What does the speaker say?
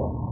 happen.